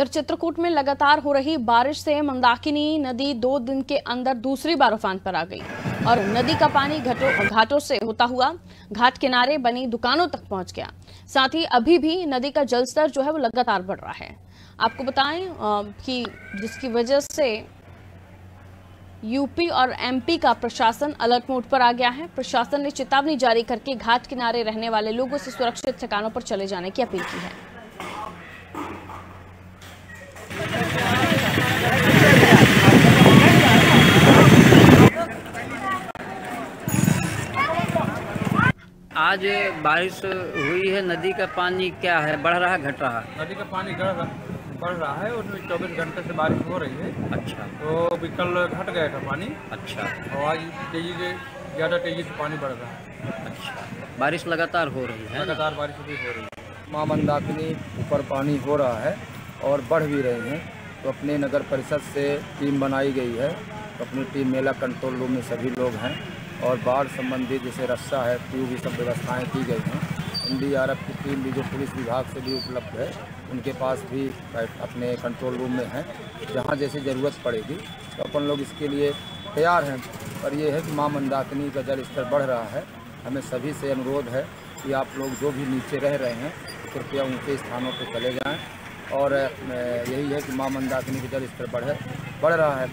इधर चित्रकूट में लगातार हो रही बारिश से मंदाकिनी नदी दो दिन के अंदर दूसरी बार उफान पर आ गई और नदी का पानी घाटों घाटों से होता हुआ घाट किनारे बनी दुकानों तक पहुँच गया। साथ ही अभी भी नदी का जलस्तर जो है वो लगातार बढ़ रहा है। आपको बताएँ कि जिसकी वजह से यूपी और एमपी का प्रशासन अलर्ट मोड पर आ गया है। प्रशासन ने चेतावनी जारी करके घाट किनारे रहने वाले लोगों से सुरक्षित ठिकानों पर चले जाने की अपील की है। आज बारिश हुई है नदी का पानी क्या है? बढ़ रहा है घट रहा? है नदी का पानी गढ़ रहा बढ़ रहा है और चौबीस घंटे से बारिश हो रही है। अच्छा। तो अभी कल घट गया था पानी। अच्छा। और आज तेज़ी से ज़्यादा तेज़ी से पानी बढ़ रहा है। अच्छा। बारिश लगातार हो रही है लगातार बारिश भी हो रही है। माँ मंदाकिनी ऊपर पानी हो रहा है और बढ़ भी रहे हैं। तो अपने नगर परिषद से टीम बनाई गई है। तो अपनी टीम मेला कंट्रोल रूम में सभी लोग हैं। और बाढ़ संबंधी जैसे रस्सा है ट्यूब ये सब व्यवस्थाएँ की गई हैं। एनडीआरएफ की टीम भी, जो पुलिस विभाग से भी उपलब्ध है, उनके पास भी अपने कंट्रोल रूम में हैं। जहाँ जैसे ज़रूरत पड़ेगी तो अपन लोग इसके लिए तैयार हैं। पर यह है कि माँ मंदाकिनी का जल स्तर बढ़ रहा है। हमें सभी से अनुरोध है कि आप लोग जो भी नीचे रह रहे हैं, कृपया ऊँचे स्थानों पर चले जाएँ। और यही है कि माँ मंदाकिनी का जल स्तर बढ़े, बढ़ रहा है।